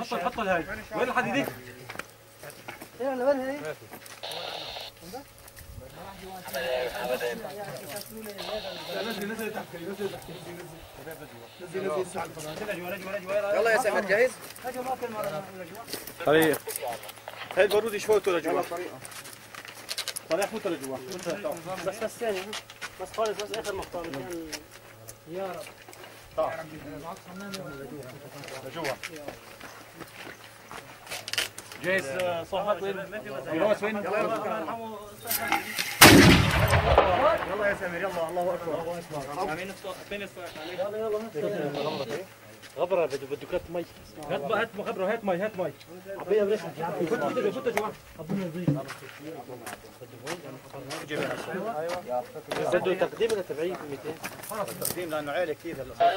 حط حط الهاي وين الحديدة؟ يلا وين هي؟ يلا يا سامر جاهز؟ طريق. هاي البارود يشفوتوا لجوا. طريق فوتوا لجوا. بس بس ثاني بس خالص بس آخر مقطع. يا رب. لجوا جايز صاحبك وين؟ فراس وين؟ يلا يا سامر يلا الله اكبر غبرة بده بده كات مي. هات هات غبرة هات مي هات مي. عبيها بريش فوت فوت فوت جوا بده تقديم ولا تبعيد 200 خلص التقديم لأنه عيلة كثير هلا.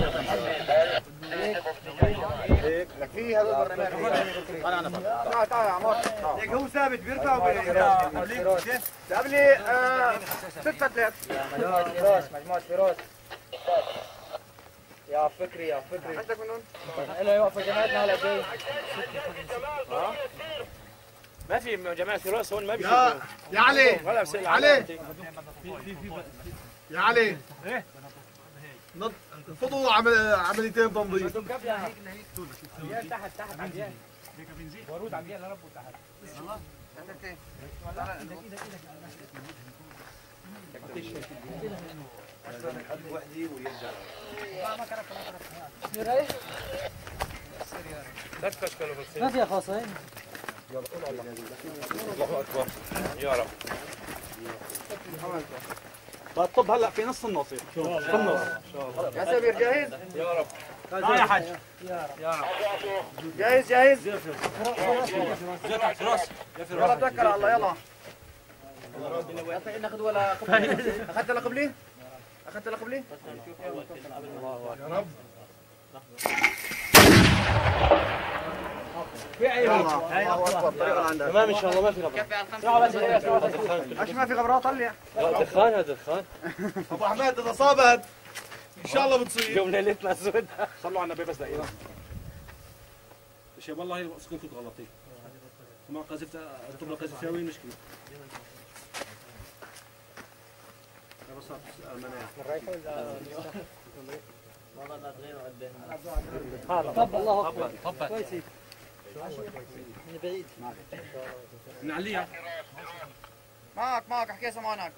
هيك. لك في هذا البرنامج. أنا أنا تعال تعال يا عمار هيك هو ثابت بيرفع وبيرفع جاب لي ست فتلات فراس مجموعه فراس يا فكري يا فكري. عندك منهم؟ لا يوقف جماعتنا هلا جاي. ما في جماعة فراس هون ما بيشوفوا. يا علي. ولا علي. يا علي. نط- انفضوا عمل عمليتين تنظيف تحت تحت ورود عديان يا رب تحت ما فيها خاصة هي يا رب بطب هلا في نص النص في النص يا سمير جاهز؟ يا رب آه يا حاج جاهز جاهز؟ جا تحت فراس يا يلا توكل على الله يلا ناخذ ولا قبلي اخذت لقب لي؟ اخذت لقب لي؟ الله اكبر طريقه عندك تمام ان شاء الله ما في غبرة إيش ما في غبراء طلع دخان هذا دخان ابو حماد اذا صابت ان شاء الله بتصير يوم ليلتنا سود صلوا على النبي بس دقيقة شيء والله اسكن كنت غلطي ما قذفت رطب قذفت فيها وين مشكلة يا بساط طب الله اكبر كويس من بعيد من عليها معك معك احكي سمعانك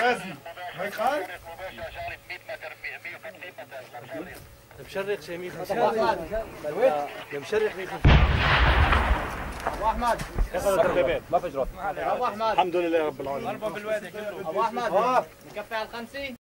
غازي هيك قال مشرق شيء مين مشرق مين أبو أحمد. ما فجرت أبو أحمد. الحمد لله رب العالمين. أبو أحمد. مكفي على الخمسة.